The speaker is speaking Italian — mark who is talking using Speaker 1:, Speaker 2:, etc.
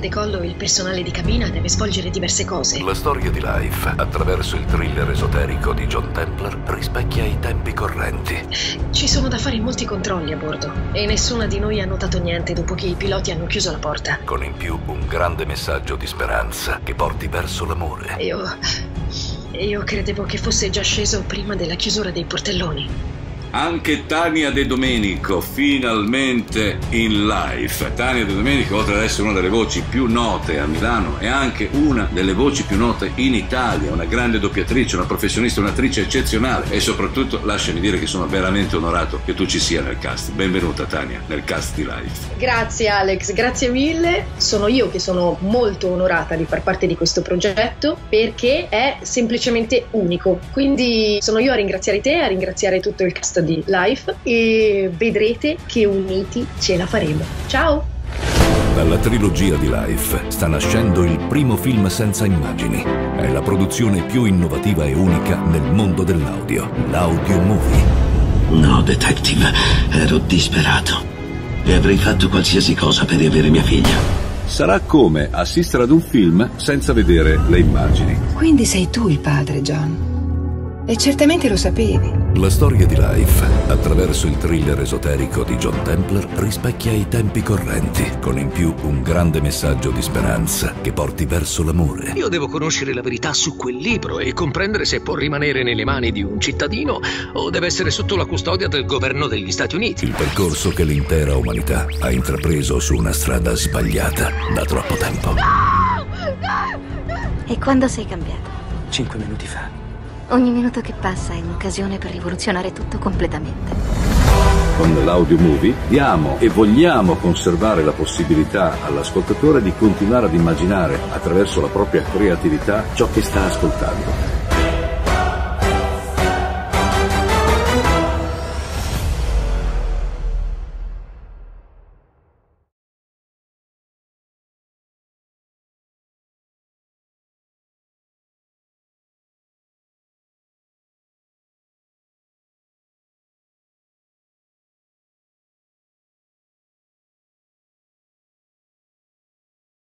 Speaker 1: il decollo il personale di cabina deve svolgere diverse cose.
Speaker 2: La storia di Life, attraverso il thriller esoterico di John Templar, rispecchia i tempi correnti.
Speaker 1: Ci sono da fare molti controlli a bordo e nessuna di noi ha notato niente dopo che i piloti hanno chiuso la porta.
Speaker 2: Con in più un grande messaggio di speranza che porti verso l'amore.
Speaker 1: Io. Io credevo che fosse già sceso prima della chiusura dei portelloni.
Speaker 3: Anche Tania De Domenico, finalmente in live. Tania De Domenico, oltre ad essere una delle voci più note a Milano, è anche una delle voci più note in Italia, una grande doppiatrice, una professionista, un'attrice eccezionale e soprattutto lasciami dire che sono veramente onorato che tu ci sia nel cast. Benvenuta Tania, nel cast di live.
Speaker 1: Grazie Alex, grazie mille. Sono io che sono molto onorata di far parte di questo progetto perché è semplicemente unico. Quindi sono io a ringraziare te, a ringraziare tutto il cast di Life e vedrete che uniti ce la faremo. Ciao!
Speaker 2: Dalla trilogia di Life sta nascendo il primo film senza immagini. È la produzione più innovativa e unica nel mondo dell'audio, l'audio movie.
Speaker 4: No, detective, ero disperato e avrei fatto qualsiasi cosa per riavere mia figlia.
Speaker 3: Sarà come assistere ad un film senza vedere le immagini.
Speaker 5: Quindi sei tu il padre, John. E certamente lo sapevi.
Speaker 2: La storia di Life, attraverso il thriller esoterico di John Templar, rispecchia i tempi correnti, con in più un grande messaggio di speranza che porti verso l'amore.
Speaker 6: Io devo conoscere la verità su quel libro e comprendere se può rimanere nelle mani di un cittadino o deve essere sotto la custodia del governo degli Stati Uniti.
Speaker 2: Il percorso che l'intera umanità ha intrapreso su una strada sbagliata da troppo tempo.
Speaker 7: E quando sei cambiato?
Speaker 8: Cinque minuti fa.
Speaker 7: Ogni minuto che passa è un'occasione per rivoluzionare tutto completamente.
Speaker 3: Con l'audio movie diamo e vogliamo conservare la possibilità all'ascoltatore di continuare ad immaginare attraverso la propria creatività ciò che sta ascoltando.